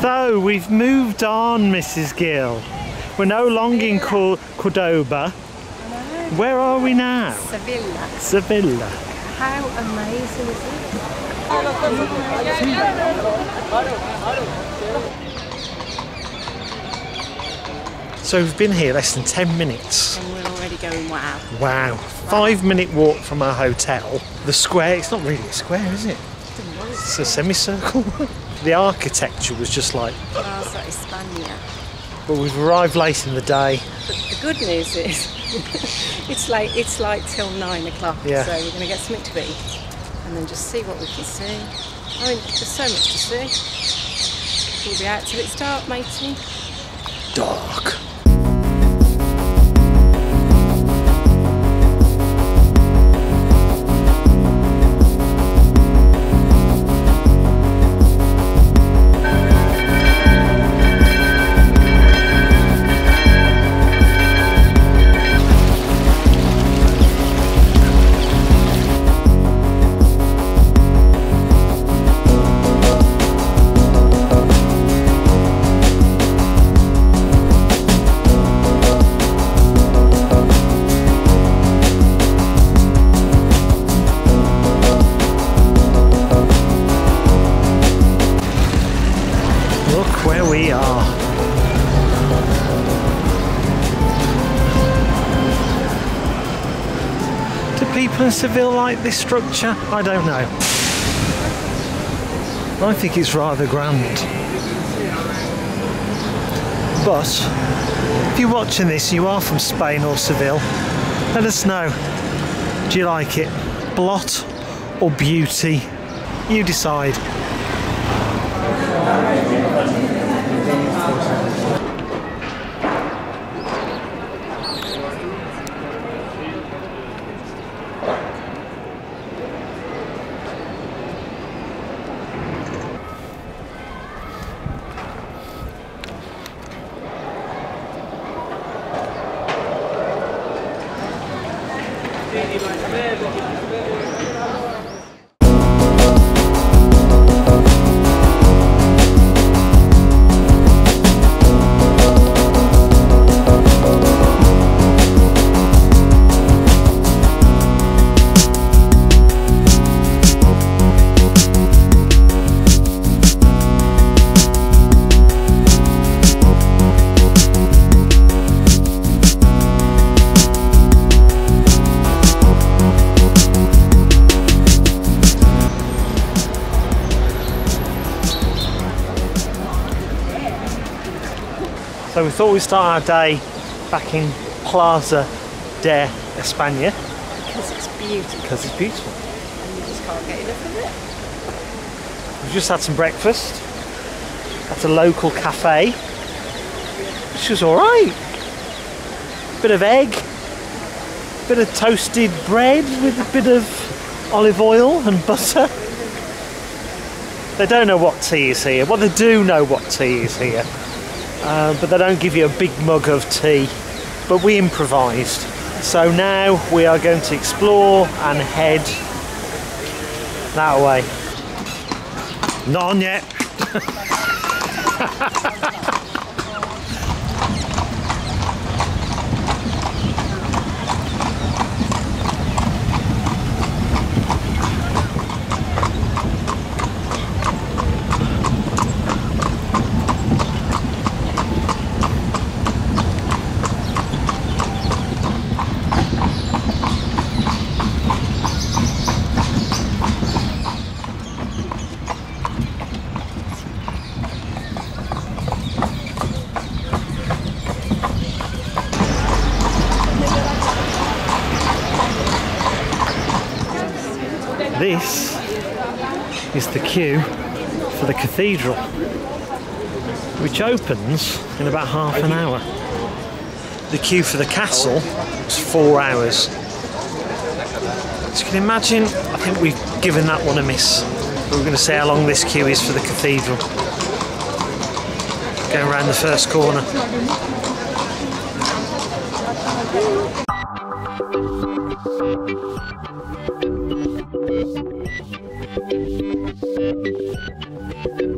So we've moved on, Mrs. Gill. We're no longer in Cor- Cordoba. Where are we now? Sevilla. Sevilla. How amazing is it? So we've been here less than 10 minutes. And we're already going wow. Wow. Five minute walk from our hotel. The square, it's not really a square, is it? It's a semicircle. the architecture was just like, ah, Plaza España. but we've arrived late in the day. But the good news is, it's like it's like till nine o'clock. Yeah. So we're going to get something to eat, and then just see what we can see. I mean, there's so much to see. We'll be out till it's dark, matey. Dark. People in Seville like this structure? I don't know. I think it's rather grand. But if you're watching this, you are from Spain or Seville, let us know. Do you like it? Blot or beauty? You decide. So we thought we'd start our day back in Plaza de España Because it's beautiful. because it's beautiful. And you just can't get enough of it. We've just had some breakfast at a local cafe, which was all right. Bit of egg, bit of toasted bread with a bit of olive oil and butter. They don't know what tea is here. Well, they do know what tea is here, uh, but they don't give you a big mug of tea. But we improvised. So now we are going to explore and head that way. Not on yet. This is the queue for the cathedral, which opens in about half an hour. The queue for the castle is four hours. So you can imagine, I think we've given that one a miss. We're going to see how long this queue is for the cathedral. Going around the first corner. Thank you.